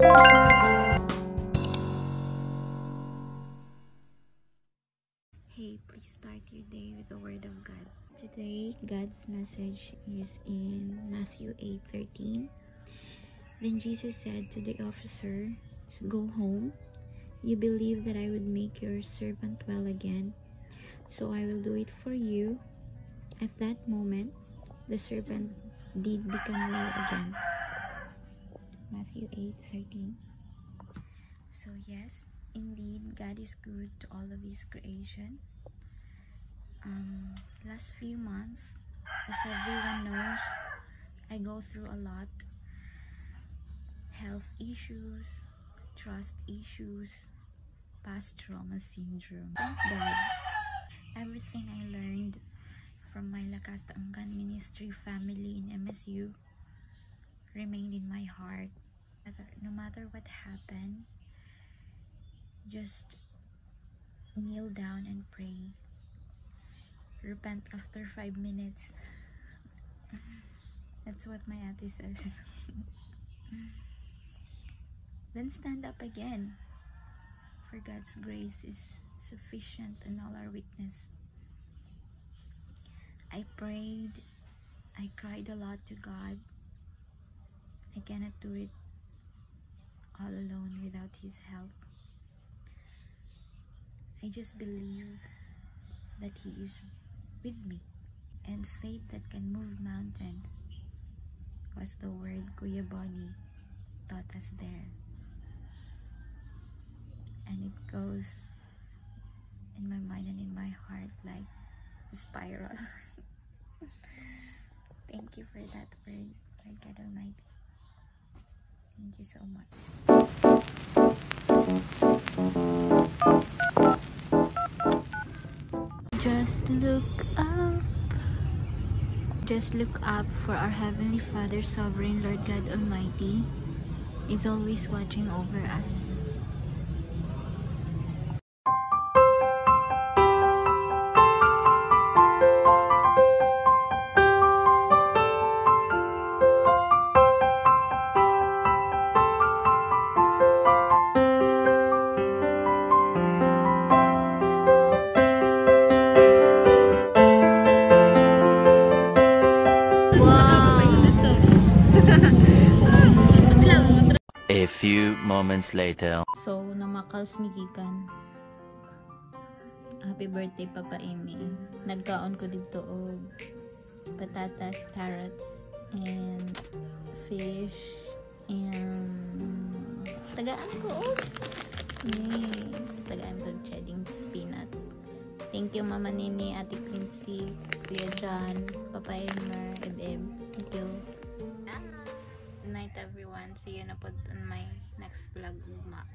Hey, please start your day with the Word of God. Today, God's message is in Matthew 8:13. Then Jesus said to the officer, Go home. You believe that I would make your servant well again, so I will do it for you. At that moment, the servant did become well again. Matthew 8:13. So yes, indeed God is good to all of his creation. Um last few months, as everyone knows, I go through a lot. Health issues, trust issues, past trauma syndrome. Thank God. Everything I learned from my Lakas Taangkan ministry family in MSU remained in my heart. No matter what happened, just kneel down and pray. Repent after five minutes. That's what my ate says. then stand up again. For God's grace is sufficient in all our weakness. I prayed. I cried a lot to God. I cannot do it all alone without His help. I just believe that He is with me. And faith that can move mountains was the word Kuya Bonnie taught us there. And it goes in my mind and in my heart like a spiral. Thank you for that word, Lord God Almighty. Thank you so much. Just look up. Just look up for our Heavenly Father, Sovereign Lord God Almighty, is always watching over us. A few moments later. So, namakals mi gikan. Happy birthday, Papa Amy. Nagkaon ko dito og patatas, carrots, and fish, and tagaan ko og Yay! Tagaan ko chedding peanut. Thank you, Mama Nini, Ate Quincy, Kuya John, Papa Emer, Ed Eb. Thank you. Good night, everyone. See you na po on my next vlog. Ugma.